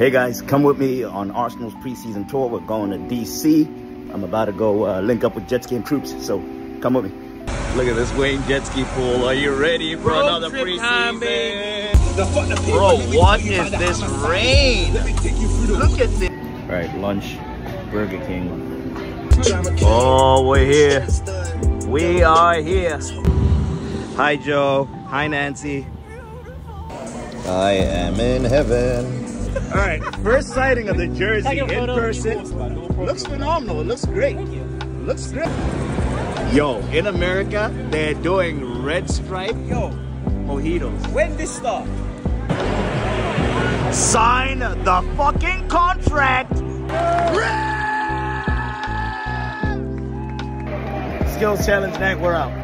Hey guys, come with me on Arsenal's preseason tour. We're going to DC. I'm about to go uh, link up with jet skiing troops, so come with me. Look at this Wayne jet ski pool. Are you ready for Road another trip preseason? time, baby. Bro, what is this rain? Look at this. All right, lunch, Burger King. Oh, we're here. We are here. Hi, Joe. Hi, Nancy. I am in heaven. All right, first sighting of the jersey in person. Looks phenomenal. It looks great. Looks great. Yo, in America, they're doing red stripe Yo, mojitos. when this start? Sign the fucking contract. Skills challenge night. We're out.